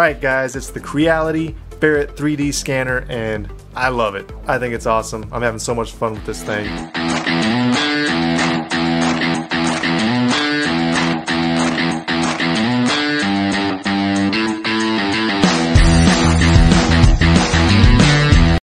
Alright guys, it's the Creality Ferret 3D scanner and I love it. I think it's awesome. I'm having so much fun with this thing.